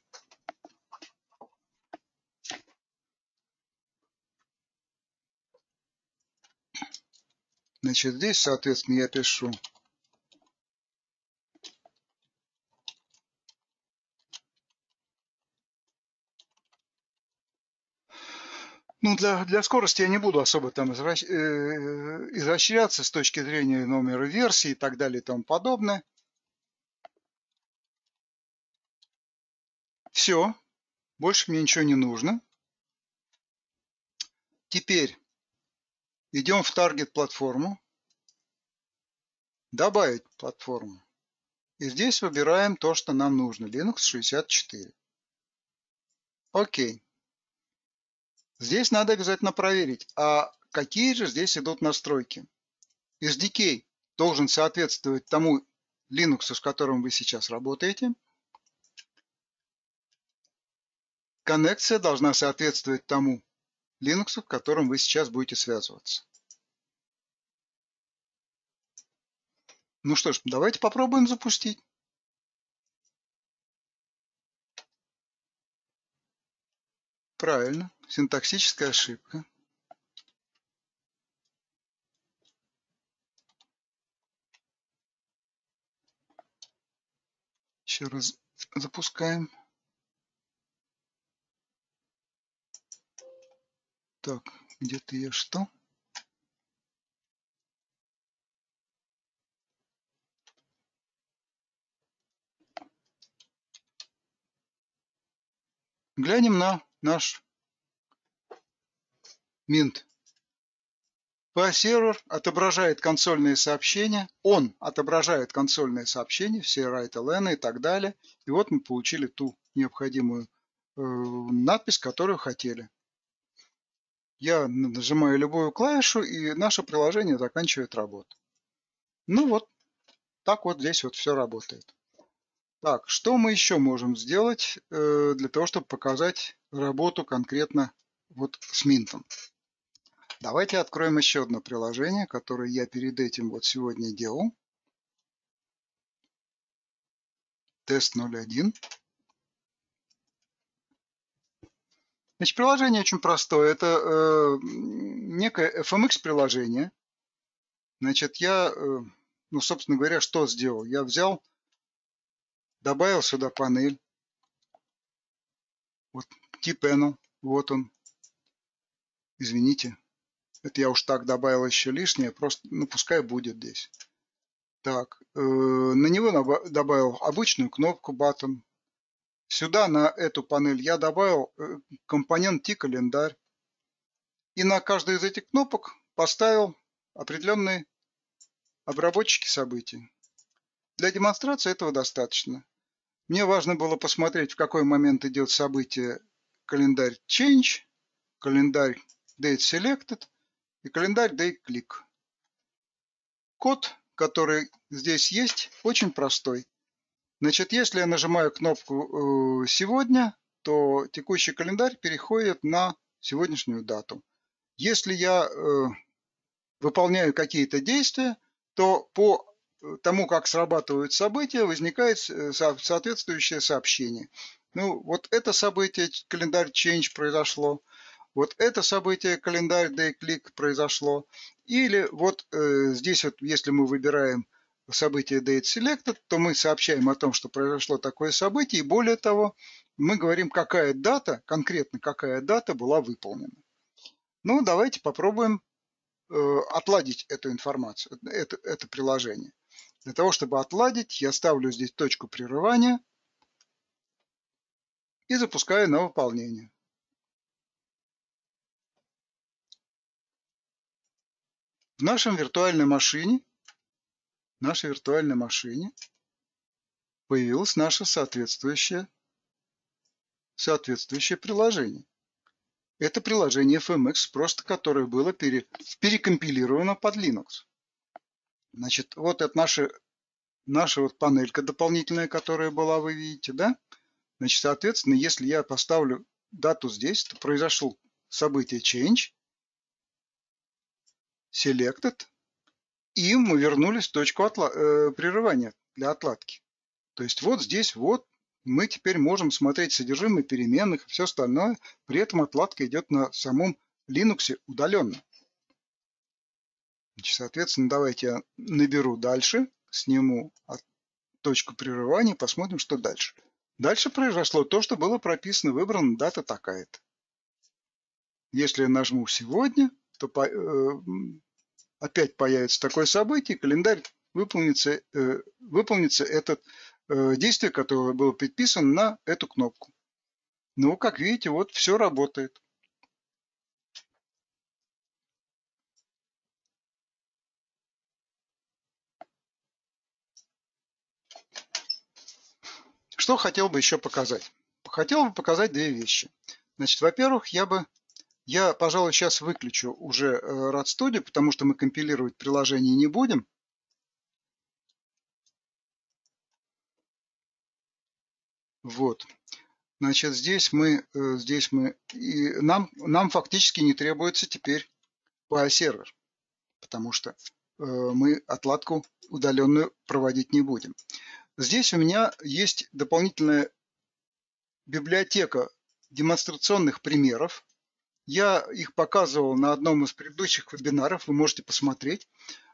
Значит, здесь, соответственно, я пишу Ну, для, для скорости я не буду особо там извращ, э, изощряться с точки зрения номера версии и так далее и тому подобное. Все. Больше мне ничего не нужно. Теперь идем в таргет платформу. Добавить платформу. И здесь выбираем то, что нам нужно. Linux 64. Окей. Здесь надо обязательно проверить, а какие же здесь идут настройки. SDK должен соответствовать тому Linux, с которым вы сейчас работаете. Коннекция должна соответствовать тому Linux, в котором вы сейчас будете связываться. Ну что ж, давайте попробуем запустить. Правильно, синтаксическая ошибка. Еще раз запускаем. Так, где-то я что? Глянем на наш Mint. PA-сервер отображает консольные сообщения, он отображает консольные сообщения, все write ln и так далее. И вот мы получили ту необходимую э, надпись, которую хотели. Я нажимаю любую клавишу, и наше приложение заканчивает работу. Ну вот, так вот здесь вот все работает. Так, что мы еще можем сделать э, для того, чтобы показать работу конкретно вот с Минтом? Давайте откроем еще одно приложение, которое я перед этим вот сегодня делал. Тест 01. Значит, приложение очень простое. Это э, некое FMX-приложение. Значит, я, э, ну, собственно говоря, что сделал? Я взял добавил сюда панель. Вот T-Panel, вот он. Извините, это я уж так добавил еще лишнее, просто, ну, пускай будет здесь. Так, э, на него добавил обычную кнопку button. Сюда, на эту панель, я добавил э, компонент T-календарь. И на каждую из этих кнопок поставил определенные обработчики событий. Для демонстрации этого достаточно. Мне важно было посмотреть, в какой момент идет событие календарь Change, календарь Date Selected и календарь Date Click. Код который здесь есть, очень простой. Значит, если я нажимаю кнопку э, «Сегодня», то текущий календарь переходит на сегодняшнюю дату. Если я э, выполняю какие-то действия, то по тому, как срабатывают события, возникает э, соответствующее сообщение. Ну, вот это событие, календарь Change произошло, вот это событие, календарь Day Click произошло, или вот э, здесь вот, если мы выбираем событие Date Selected, то мы сообщаем о том, что произошло такое событие, и более того, мы говорим, какая дата, конкретно какая дата была выполнена. Ну, давайте попробуем э, отладить эту информацию, это, это приложение. Для того, чтобы отладить, я ставлю здесь точку прерывания и запускаю на выполнение. В нашем виртуальной машине, в нашей виртуальной машине появилось наше соответствующее, соответствующее приложение. Это приложение FMX, просто которое было пере, перекомпилировано под Linux. Значит, вот это наша, наша вот панелька дополнительная, которая была, вы видите, да? Значит, соответственно, если я поставлю дату здесь, то произошло событие change, selected, и мы вернулись в точку отла э, прерывания для отладки. То есть вот здесь вот мы теперь можем смотреть содержимое переменных и все остальное, при этом отладка идет на самом Linux удаленно. Значит, соответственно, давайте я наберу дальше, сниму точку прерывания, посмотрим, что дальше. Дальше произошло то, что было прописано, выбрана дата такая-то. Если я нажму «Сегодня», то по, э, опять появится такое событие, календарь выполнится, э, выполнится это э, действие, которое было предписано на эту кнопку. Ну, как видите, вот все работает. Что хотел бы еще показать? Хотел бы показать две вещи. Значит, во-первых, я бы я, пожалуй, сейчас выключу уже э, RAD Studio, потому что мы компилировать приложение не будем. Вот. Значит, здесь мы, э, здесь мы, и нам, нам фактически не требуется теперь PI-сервер, потому что э, мы отладку удаленную проводить не будем. Здесь у меня есть дополнительная библиотека демонстрационных примеров, я их показывал на одном из предыдущих вебинаров, вы можете посмотреть.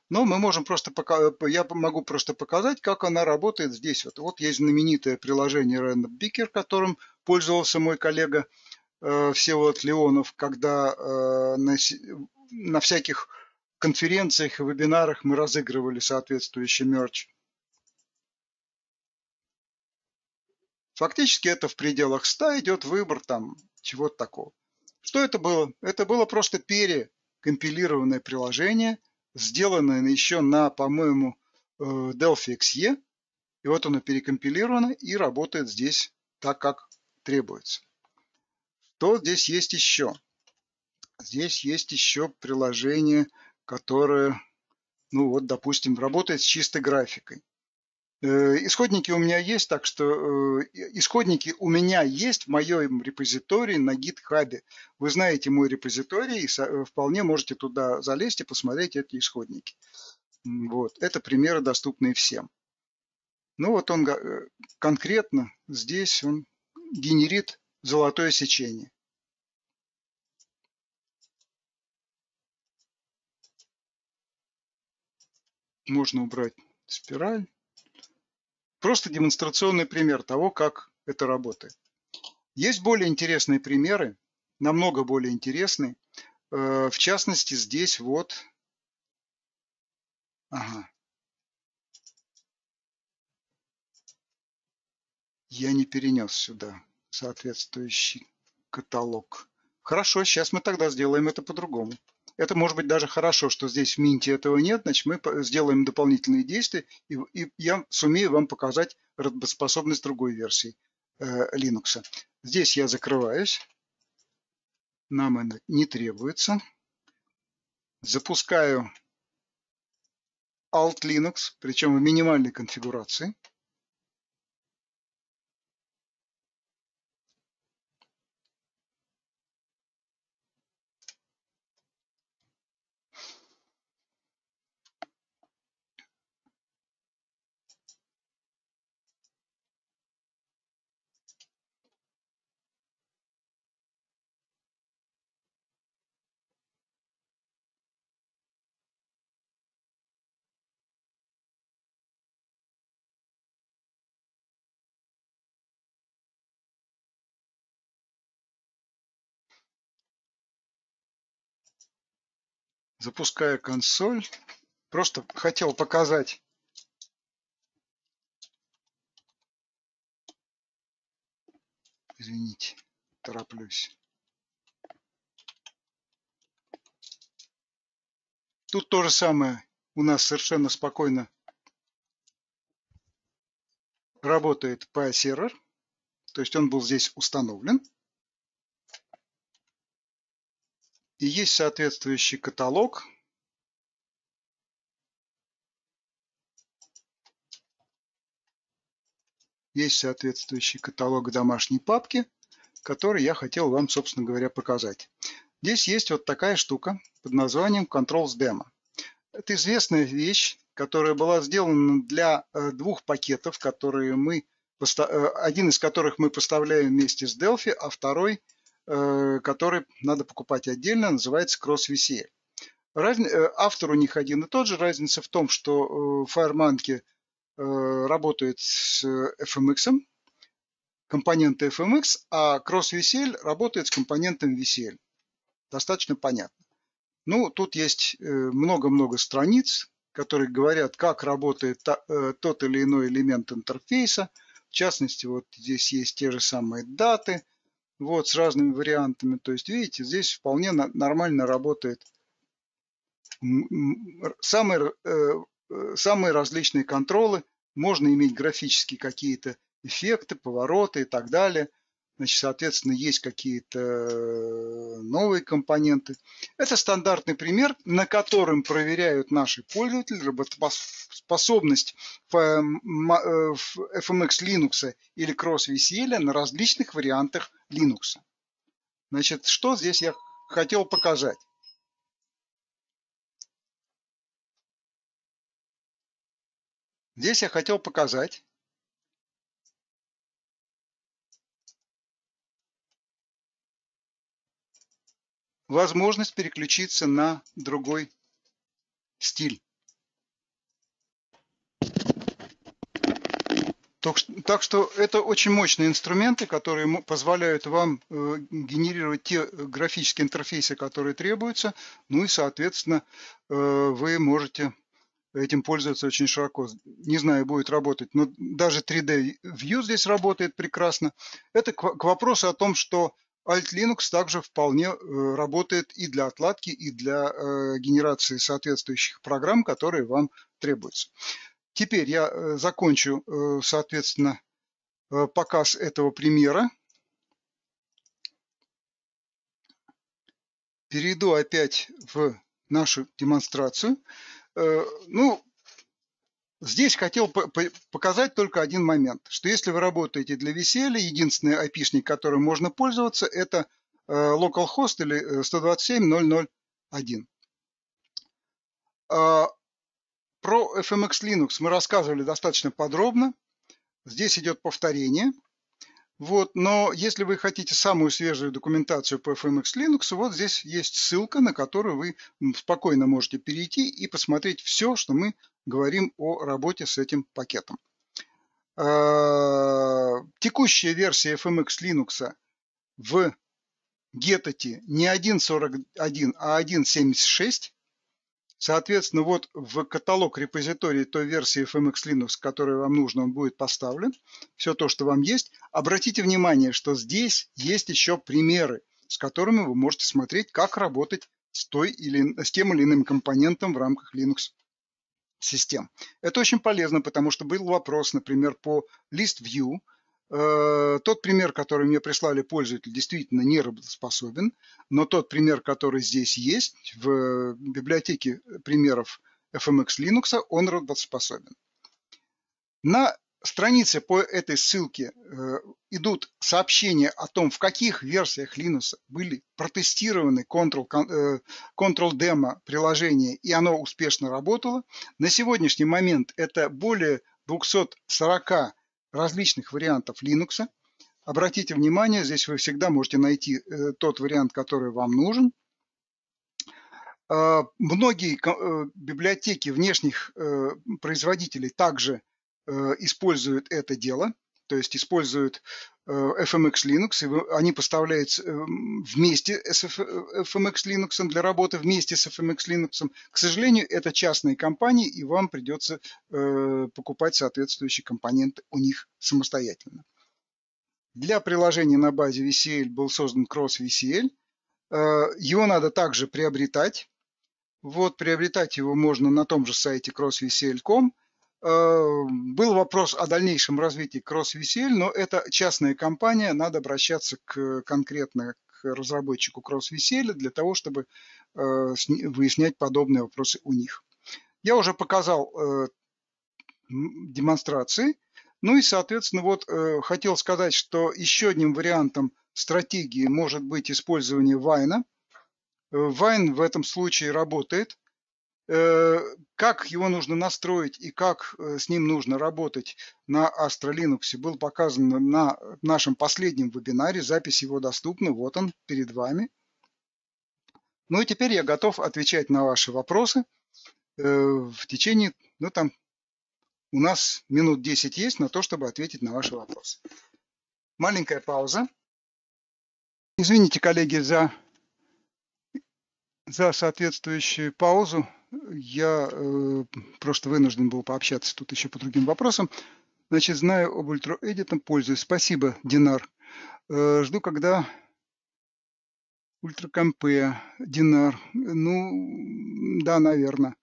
Но мы можем просто пока, я могу просто показать, как она работает здесь. Вот, вот есть знаменитое приложение Random Picker, которым пользовался мой коллега э, Всеволод Леонов, когда э, на, на всяких конференциях и вебинарах мы разыгрывали соответствующий мерч. Фактически это в пределах 100 идет выбор там чего-то такого. Что это было? Это было просто перекомпилированное приложение, сделанное еще на, по-моему, э, Delphi XE. И вот оно перекомпилировано и работает здесь так, как требуется. Что здесь есть еще? Здесь есть еще приложение, которое, ну вот, допустим, работает с чистой графикой. Э, исходники у меня есть, так что э, исходники у меня есть в моем репозитории на GitHub. Вы знаете мой репозиторий, и э, вполне можете туда залезть и посмотреть эти исходники. Вот. Это примеры, доступные всем. Ну вот он конкретно здесь он генерит золотое сечение. Можно убрать спираль. Просто демонстрационный пример того, как это работает. Есть более интересные примеры, намного более интересные. Э, в частности, здесь вот... Ага. Я не перенес сюда соответствующий каталог. Хорошо, сейчас мы тогда сделаем это по-другому. Это может быть даже хорошо, что здесь в Минте этого нет, значит мы сделаем дополнительные действия, и, и я сумею вам показать работоспособность другой версии э, Linux. Здесь я закрываюсь, нам это не требуется. Запускаю Alt Linux, причем в минимальной конфигурации. Запускаю консоль. Просто хотел показать Извините, тороплюсь. Тут то же самое. У нас совершенно спокойно работает PI-сервер. То есть он был здесь установлен. И есть соответствующий каталог. Есть соответствующий каталог домашней папки, который я хотел вам, собственно говоря, показать. Здесь есть вот такая штука под названием Controls Demo. Это известная вещь, которая была сделана для э, двух пакетов, которые мы, э, один из которых мы поставляем вместе с Delphi, а второй – который надо покупать отдельно, называется CrossVCL. Раз... Э, автор у них один и тот же. Разница в том, что э, FireMonkey работает с FMX, компоненты FMX, а CrossVCL работает с компонентом VCL. Достаточно понятно. Ну, тут есть много-много страниц, которые говорят, как работает тот или иной элемент интерфейса. В частности, вот здесь есть те же самые даты – вот, с разными вариантами. То есть, видите, здесь вполне нормально работает самые, э, э, самые различные контролы. Можно иметь графические какие-то эффекты, повороты и так далее. Значит, соответственно, есть какие-то э, новые компоненты. Это стандартный пример, на котором проверяют наши пользователи работоспособность FMX Linux или Cross VCL на различных вариантах Linux. Значит, что здесь я хотел показать? Здесь я хотел показать, возможность переключиться на другой стиль. Так что это очень мощные инструменты, которые позволяют вам э, генерировать те графические интерфейсы, которые требуются. Ну и, соответственно, э, вы можете этим пользоваться очень широко. Не знаю, будет работать, но даже 3D View здесь работает прекрасно. Это к вопросу о том, что Alt Linux также вполне э, работает и для отладки, и для э, генерации соответствующих программ, которые вам требуются. Теперь я э, закончу, соответственно, показ этого примера. Перейду опять в нашу демонстрацию. Ну, Здесь хотел показать только один момент, что если вы работаете для веселья, единственный опишник, которым можно пользоваться, это э, localhost или 127.0.0.1. Э, а, про FMX Linux мы рассказывали достаточно подробно. Здесь идет повторение. Вот, но если вы хотите самую свежую документацию по FMX Linux, вот здесь есть ссылка, на которую вы спокойно можете перейти и посмотреть все, что мы говорим о работе с этим пакетом. Э, текущая версия FMX Linux в Getty не 1.41, а 1.76. Соответственно, вот в каталог репозитории той версии FMX Linux, которая вам нужна, он будет поставлен. Все то, что вам есть. Обратите внимание, что здесь есть еще примеры, с которыми вы можете смотреть, как работать с, той или, с тем или иным компонентом в рамках Linux систем. Это очень полезно, потому что был вопрос, например, по list view. Э, тот пример, который мне прислали пользователь, действительно не работоспособен, но тот пример, который здесь есть в библиотеке примеров FMX Linux, он работоспособен. На странице по этой ссылке э, идут сообщения о том, в каких версиях Linux были протестированы Control, э, Control Demo приложения, и оно успешно работало. На сегодняшний момент это более 240 различных вариантов Linux. Обратите внимание, здесь вы всегда можете найти э, тот вариант, который вам нужен. Э, многие э, библиотеки внешних э, производителей также Э, используют это дело, то есть используют э, FMX Linux, и они поставляются э, вместе с FMX Linux для работы вместе с FMX Linux. К сожалению, это частные компании, и вам придется покупать соответствующие компоненты у них самостоятельно. Для приложения на базе VCL был создан Cross VCL. Его надо также приобретать. Вот приобретать его можно на том же сайте crossvcl.com – Э, был вопрос о дальнейшем развитии CrossVCL, но это частная компания, надо обращаться к, конкретно к разработчику CrossVCL для того, чтобы э, выяснять подобные вопросы у них. Я уже показал э, демонстрации. Ну и, соответственно, вот хотел сказать, что еще одним вариантом стратегии может быть использование Вайна. Вайн в этом случае работает. Э, как его нужно настроить и как э, с ним нужно работать на Astra Linux был показан на нашем последнем вебинаре. Запись его доступна, вот он перед вами. Ну и теперь я готов отвечать на ваши вопросы э, в течение, ну там у нас минут 10 есть на то, чтобы ответить на ваши вопросы. Маленькая пауза. Извините, коллеги, за, за соответствующую паузу я э, просто вынужден был пообщаться тут еще по другим вопросам. Значит, знаю об ультраэдитом, пользуюсь. Спасибо, Динар. Э, жду, когда ультракомпе, Динар. Ну, да, наверное.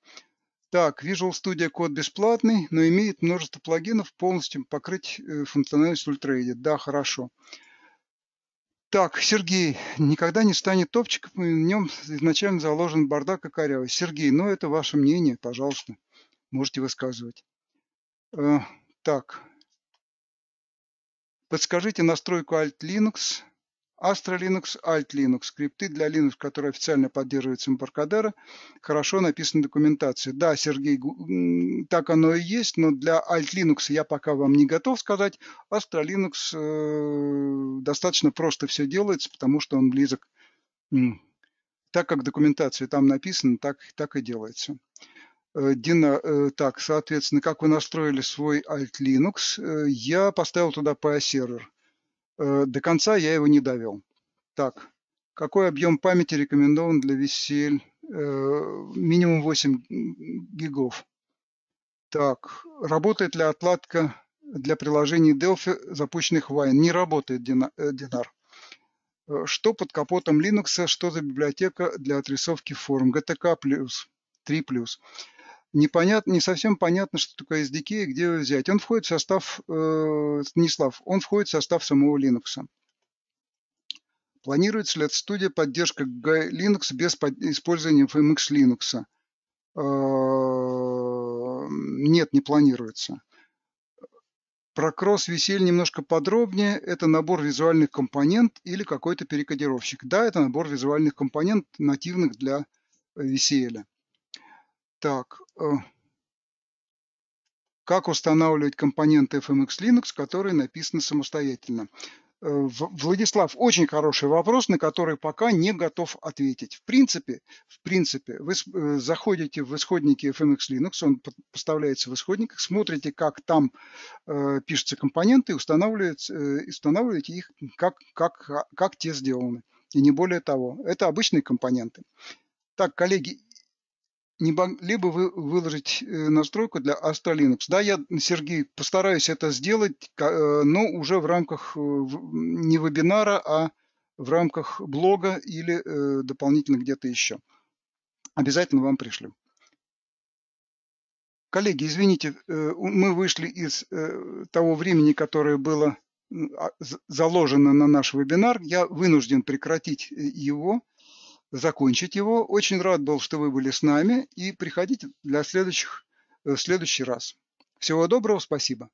Так, Visual Studio код бесплатный, но имеет множество плагинов, полностью покрыть э, функциональность ультраэдит. Да, хорошо. Так, Сергей, никогда не станет топчиком, в нем изначально заложен бардак и корявость. Сергей, ну это ваше мнение, пожалуйста, можете высказывать. Э, так, подскажите настройку Alt Linux Astra Linux, Alt Linux, скрипты для Linux, которые официально поддерживаются Embarcadero, хорошо написана документация. Да, Сергей, так оно и есть, но для Alt Linux я пока вам не готов сказать. Astra Linux э, достаточно просто все делается, потому что он близок. Так как документация там написана, так, так и делается. Э, Дина, э, так, соответственно, как вы настроили свой Alt Linux? Я поставил туда PA-сервер. Э, до конца я его не довел. Так, какой объем памяти рекомендован для VCL? Э, минимум 8 гигов. Так, работает ли отладка для приложений Delphi, запущенных в Wine? Не работает, э, Динар. Что под капотом Linux? Что за библиотека для отрисовки форм? GTK+, 3+ непонятно, не совсем понятно, что такое SDK и где его взять. Он входит в состав, э, Станислав, он входит в состав самого Linux. Планируется ли от студия поддержка Linux без под, использования FMX Linux? Э, нет, не планируется. Про кросс-весель немножко подробнее. Это набор визуальных компонент или какой-то перекодировщик. Да, это набор визуальных компонент, нативных для веселья. Так, э, как устанавливать компоненты FMX Linux, которые написаны самостоятельно? Владислав, очень хороший вопрос, на который пока не готов ответить. В принципе, в принципе, вы заходите в исходники FMX Linux, он поставляется в исходниках, смотрите, как там э, пишутся компоненты, устанавливаете, э, устанавливаете их, как, как, как те сделаны. И не более того. Это обычные компоненты. Так, коллеги, не могли бы вы выложить э, настройку для Astra Linux? Да, я, Сергей, постараюсь это сделать, э, но уже в рамках э, не вебинара, а в рамках блога или дополнительно где-то еще. Обязательно вам пришлю. Коллеги, извините, мы вышли из того времени, которое было а, заложено на наш вебинар. Я вынужден прекратить его закончить его. Очень рад был, что вы были с нами и приходите для следующих, в следующий раз. Всего доброго, спасибо.